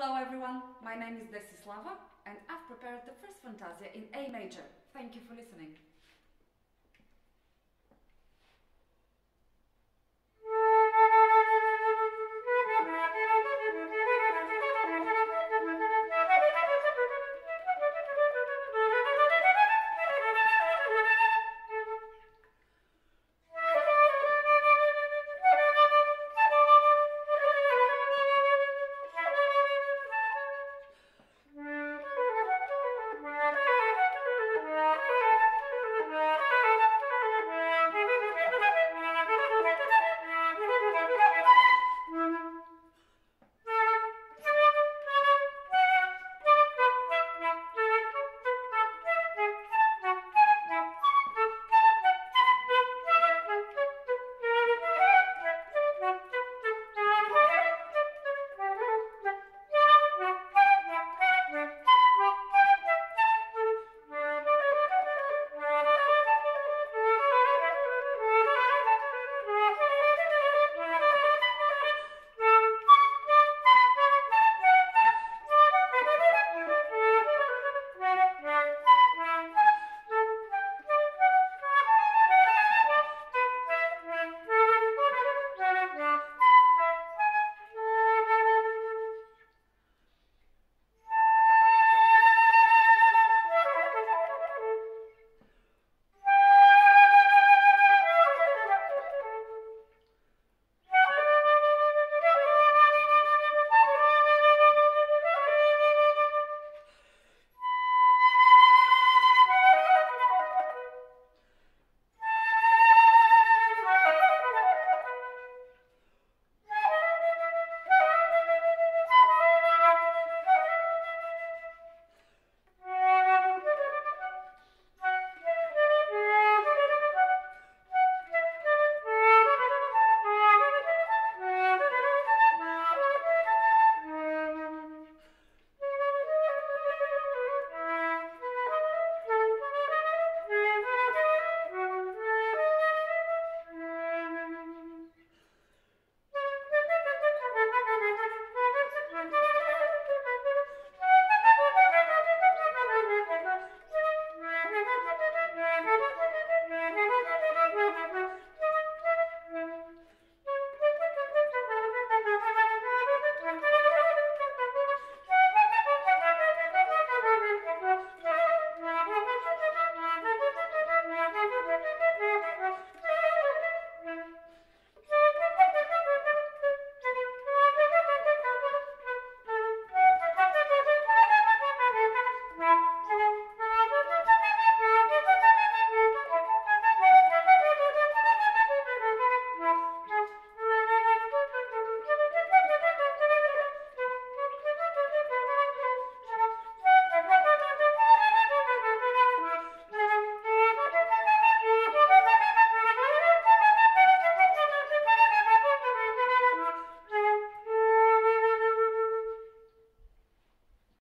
Hello everyone, my name is Desislava and I've prepared the first Fantasia in A major. Thank you for listening.